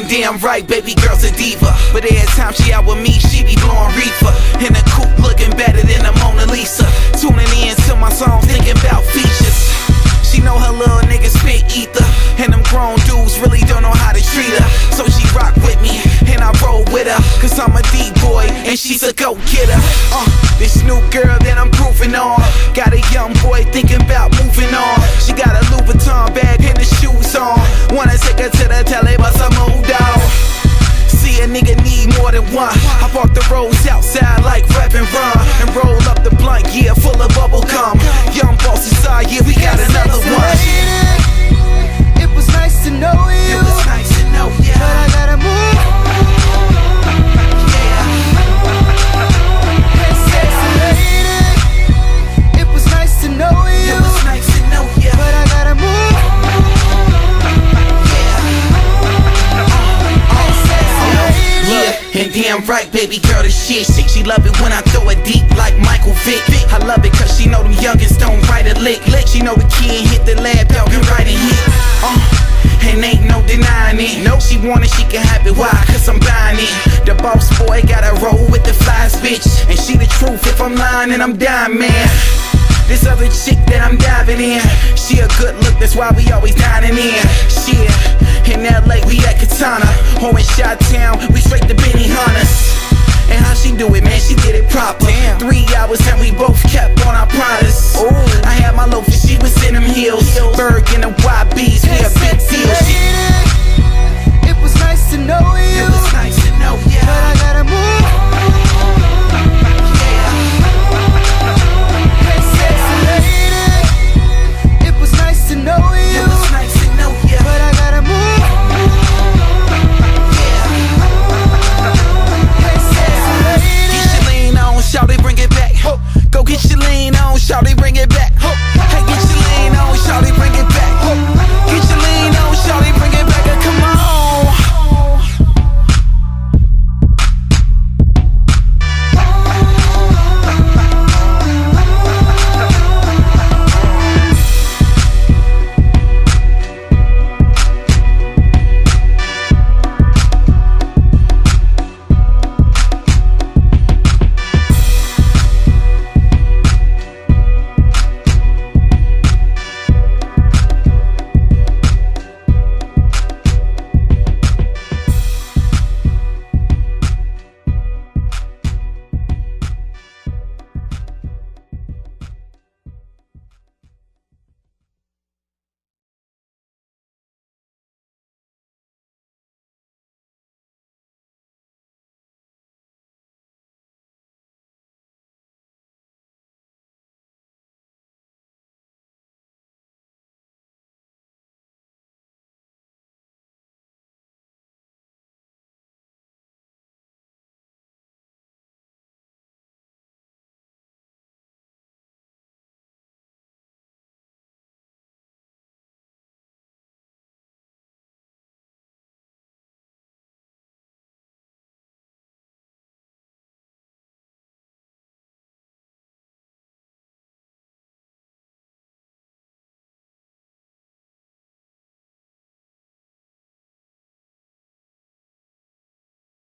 damn right, baby girl's a diva. But every time she out with me, she be blowing reefer. In the coupe looking better than a Mona Lisa. Tuning in to my songs, thinking about features. She know her little nigga spit ether. And them grown dudes really don't know how to treat her. So she rock with me, and I roll with her. Cause I'm a D-boy, and she's a go-getter. Uh, this new girl that I'm proving on. Got a young boy thinking about outside and damn right, baby girl, the shit. She love it when I throw it deep like Michael Vick. I love it cause she know them youngins don't write a lick. She know the kid hit the lab, dog can write a hit. Uh, and ain't no denying it. No, she want it, she can have it. Why? Cause I'm buying it. The boss boy gotta roll with the flies, bitch. And she the truth. If I'm lying, then I'm dying, man. This other chick that I'm diving in, she a good look, that's why we always dining in. Shit, in LA we at Katana, or in Shot Town we straight to Benny. And how she do it, man? She did it proper. Three